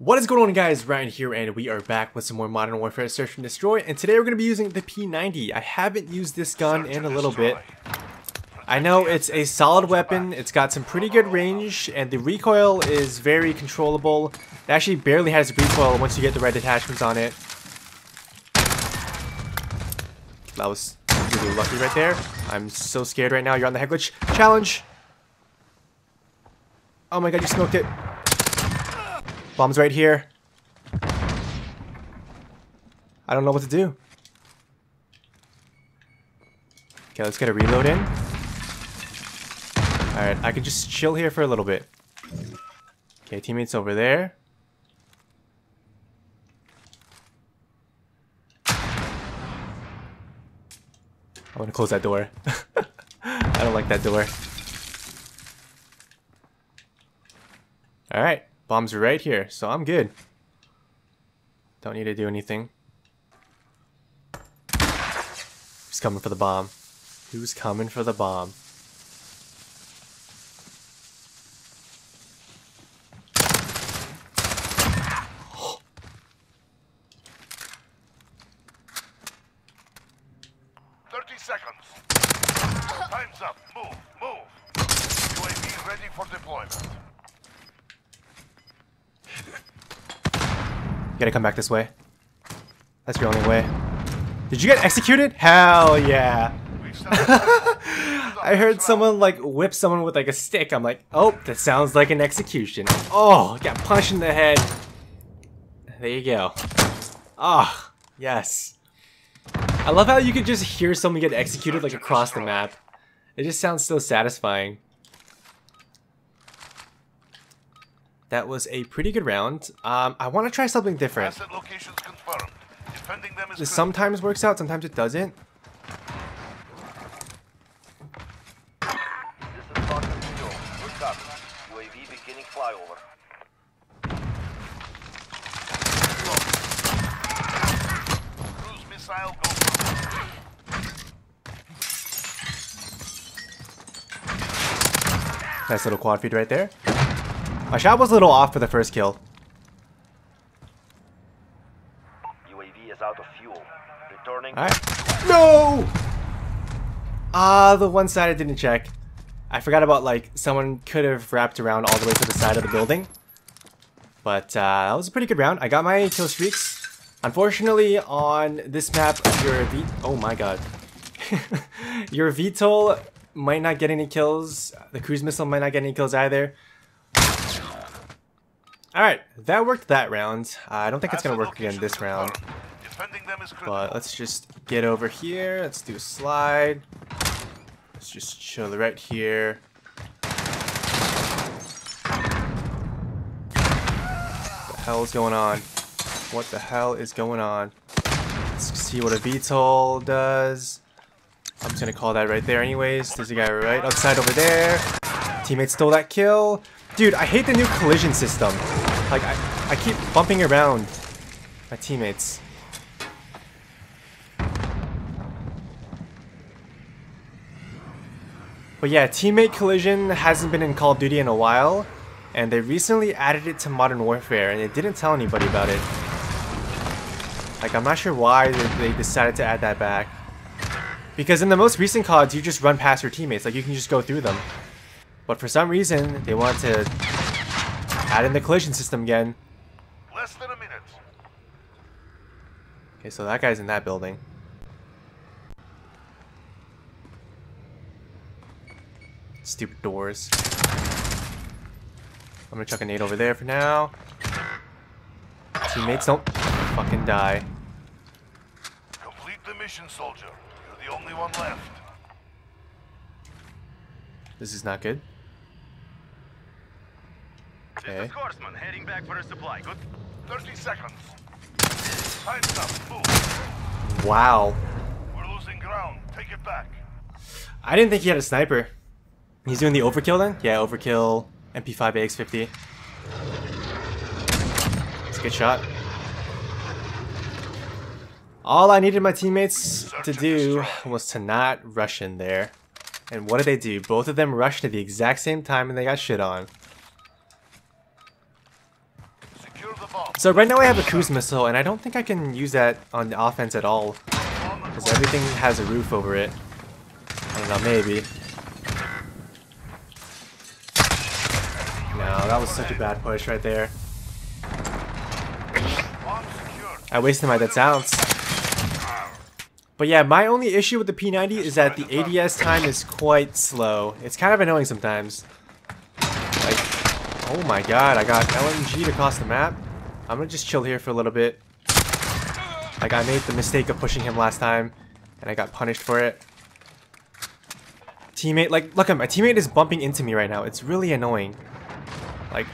What is going on guys, Ryan here and we are back with some more Modern Warfare Search and Destroy and today we're going to be using the P90. I haven't used this gun in a little bit. I know it's a solid weapon, it's got some pretty good range and the recoil is very controllable. It actually barely has recoil once you get the right attachments on it. That was really lucky right there. I'm so scared right now, you're on the head glitch. Challenge! Oh my god, you smoked it. Bomb's right here. I don't know what to do. Okay, let's get a reload in. Alright, I can just chill here for a little bit. Okay, teammates over there. I want to close that door. I don't like that door. Alright. Bombs are right here, so I'm good. Don't need to do anything. Who's coming for the bomb? Who's coming for the bomb? Seconds. Time's up. Move, move. UAV ready for deployment. Gotta come back this way. That's your only way. Did you get executed? Hell yeah. I heard someone like whip someone with like a stick. I'm like, oh, that sounds like an execution. Oh, got punched in the head. There you go. Ah, yes. I love how you can just hear someone get executed like across the map. It just sounds so satisfying. That was a pretty good round. Um, I want to try something different. Asset locations confirmed. Defending them is This sometimes works out, sometimes it doesn't. This is Fox 2. Good copy. UAV beginning flyover. Cruise missile go. Nice little quad feed right there. My shot was a little off for the first kill. UAV is out of fuel. Returning. Alright. No! Ah, the one side I didn't check. I forgot about, like, someone could have wrapped around all the way to the side of the building. But, uh, that was a pretty good round. I got my kill streaks. Unfortunately, on this map, your V... Oh my god. your VTOL might not get any kills. The cruise missile might not get any kills either. Alright, that worked that round. Uh, I don't think it's gonna work again this round. But let's just get over here. Let's do a slide. Let's just chill right here. What the hell is going on? What the hell is going on? Let's see what a VTOL does. I'm just gonna call that right there anyways. There's a guy right outside over there. Teammate stole that kill. Dude, I hate the new collision system. Like, I, I keep bumping around my teammates. But yeah, teammate collision hasn't been in Call of Duty in a while, and they recently added it to Modern Warfare, and they didn't tell anybody about it. Like, I'm not sure why they decided to add that back. Because in the most recent CODs, you just run past your teammates, like you can just go through them. But for some reason, they want to add in the collision system again. Less than a minute. Okay, so that guy's in that building. Stupid doors. I'm gonna chuck a nade over there for now. Teammates don't fucking die. Complete the mission, soldier. You're the only one left. This is not good. This is Horseman heading back for a supply. Good. 30 seconds. Time's up. Move. Wow. We're losing ground. Take it back. I didn't think he had a sniper. He's doing the overkill then? Yeah, overkill, MP5 AX50. It's a good shot. All I needed my teammates to do was to not rush in there. And what did they do? Both of them rushed at the exact same time and they got shit on. Secure the bomb. So right now I have a cruise missile, and I don't think I can use that on the offense at all. Because everything has a roof over it. I don't know, maybe. No, that was such a bad push right there. I wasted my dead silence. But yeah, my only issue with the P90 is that the ADS time is quite slow. It's kind of annoying sometimes. Like, oh my god, I got LMG across the map. I'm gonna just chill here for a little bit. Like, I made the mistake of pushing him last time, and I got punished for it. Teammate, like, look at my teammate is bumping into me right now. It's really annoying. Like,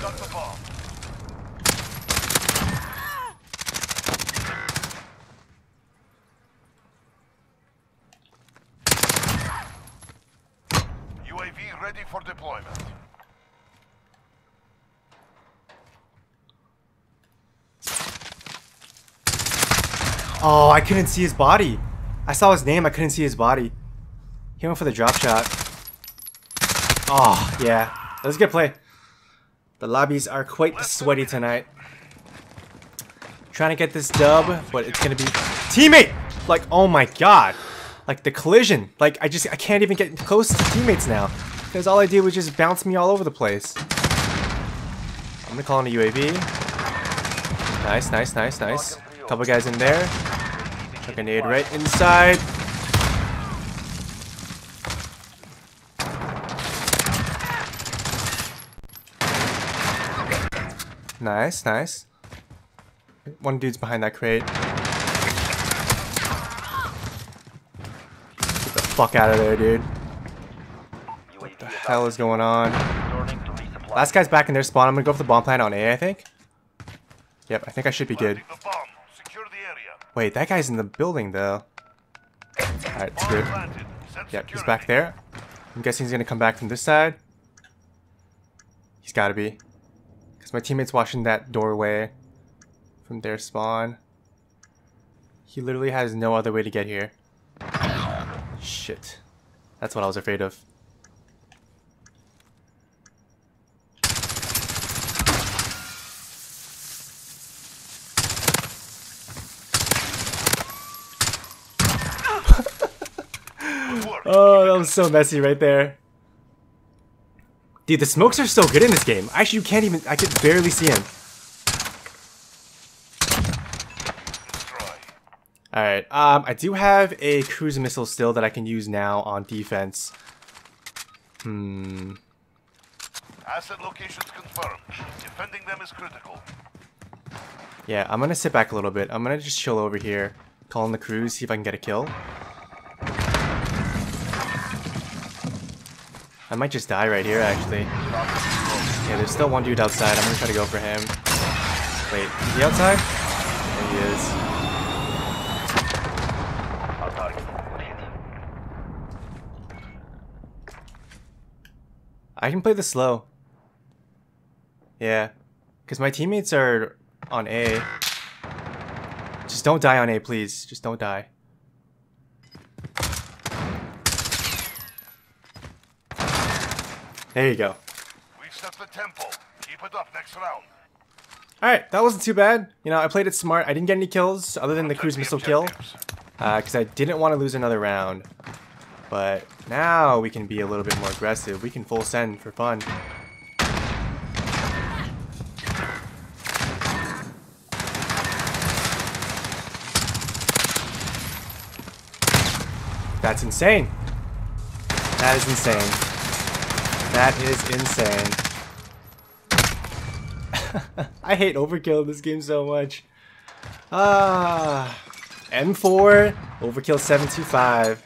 Got the bomb. UAV ready for deployment. Oh, I couldn't see his body. I saw his name, I couldn't see his body. He went for the drop shot. Oh, yeah. Let's get play. The lobbies are quite sweaty tonight. Trying to get this dub, but it's gonna be teammate. Like, oh my god, like the collision. Like, I just I can't even get close to teammates now because all I did was just bounce me all over the place. I'm gonna call in a UAV. Nice, nice, nice, nice. Couple guys in there. A nade right inside. Nice, nice. One dude's behind that crate. Get the fuck out of there, dude. What The hell is going on? Last guy's back in their spawn. I'm gonna go for the bomb plant on A, I think. Yep, I think I should be good. Planting the bomb. Secure the area. Wait, that guy's in the building, though. Alright, screwed. planted. Yep, he's back there. I'm guessing he's gonna come back from this side. He's gotta be. Because my teammate's watching that doorway from their spawn. He literally has no other way to get here. Shit. That's what I was afraid of. Good work. Oh, that was so messy right there. Dude, the smokes are so good in this game. Actually, you can't even... I could barely see him. Alright, um, I do have a cruise missile still that I can use now on defense. Hmm. Asset locations confirmed. Defending them is critical. Yeah, I'm gonna sit back a little bit. I'm gonna just chill over here. Call in the cruise, see if I can get a kill. I might just die right here, actually. Yeah, there's still one dude outside. I'm gonna try to go for him. Wait, is he outside? There he is. I can play this slow. Yeah. Because my teammates are on A. Just don't die on A, please. Just don't die. There you go. We've set the tempo. Keep it up next round. Alright, that wasn't too bad. You know, I played it smart. I didn't get any kills other than the cruise missile kill. Because uh, I didn't want to lose another round. But now we can be a little bit more aggressive. We can full send for fun. That's insane. That is insane. That is insane. I hate overkill in this game so much. Ah, M4, Overkill 725.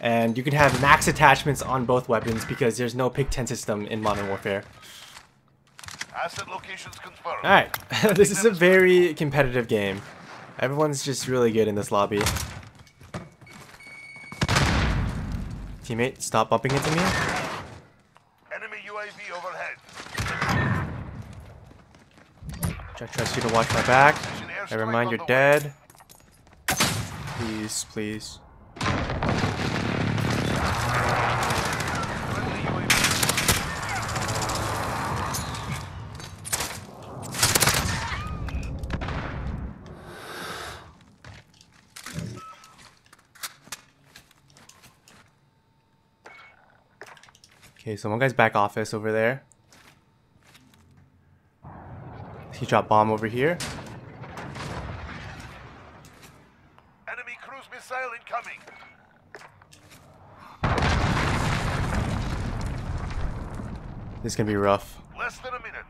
And you can have max attachments on both weapons because there's no pick 10 system in Modern Warfare. Asset locations confirmed. Alright, this is a very competitive game. Everyone's just really good in this lobby. Teammate, stop bumping into me. I trust you to watch my back. Never mind, you're dead. Please, please. Okay, so one guy's back office over there. He dropped bomb over here. Enemy cruise missile incoming. This is gonna be rough. Less than a minute.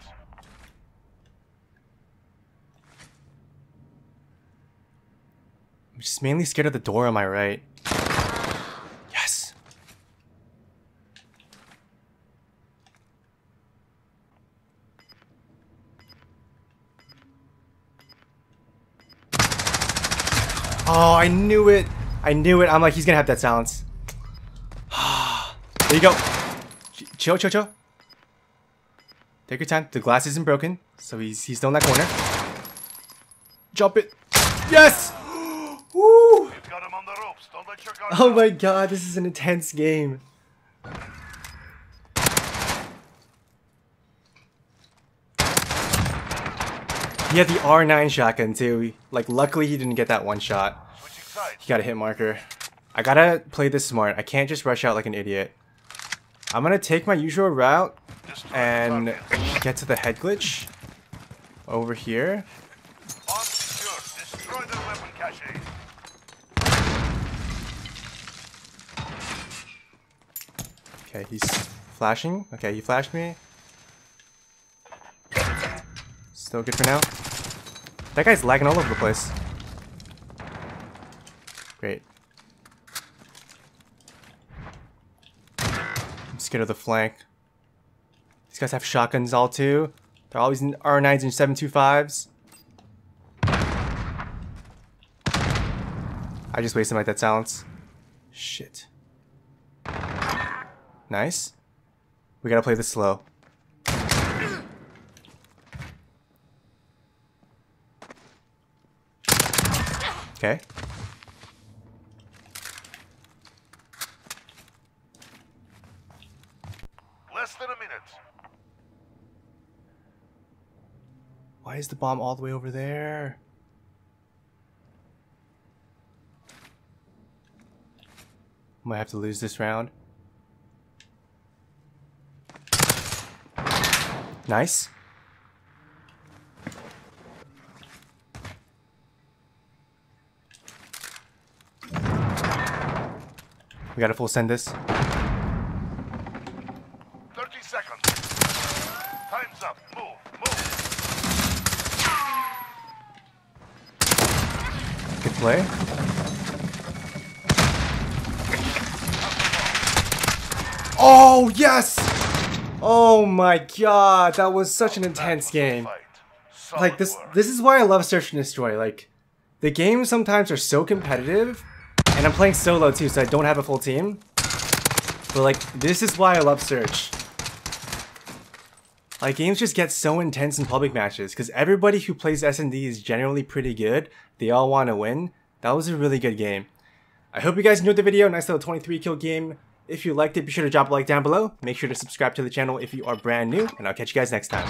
I'm just mainly scared of the door on my right. Yes! Oh, I knew it! I knew it. I'm like, he's gonna have that silence. there you go. Ch- Chill, chill, chill. Take your time. The glass isn't broken, so he's he's still in that corner. Jump it. Yes! Woo! You've got him on the ropes. Don't let your guard Oh my god, this is an intense game. He had the R9 shotgun too. Like, luckily he didn't get that one shot. He got a hit marker. I gotta play this smart. I can't just rush out like an idiot. I'm gonna take my usual route and get to the head glitch over here. Okay, he's flashing. Okay, he flashed me. Still good for now. That guy's lagging all over the place. Great. I'm scared of the flank. These guys have shotguns all too. They're always in R9s and 725s. I just wasted my dead silence. Shit. Nice. We gotta play this slow. Okay. Less than a minute. Why is the bomb all the way over there? Might have to lose this round. Nice. We gotta full send this. 30 seconds. Time's up. Move. Move. Good play. Oh, yes! Oh my god, that was such an intense game. Like this this is why I love Search and Destroy. Like the games sometimes are so competitive and I'm playing solo too, so I don't have a full team. But like this is why I love Search. Like games just get so intense in public matches because everybody who plays S&D is generally pretty good. They all want to win. That was a really good game. I hope you guys enjoyed the video. Nice little 23 kill game. If you liked it, be sure to drop a like down below. Make sure to subscribe to the channel if you are brand new, and I'll catch you guys next time.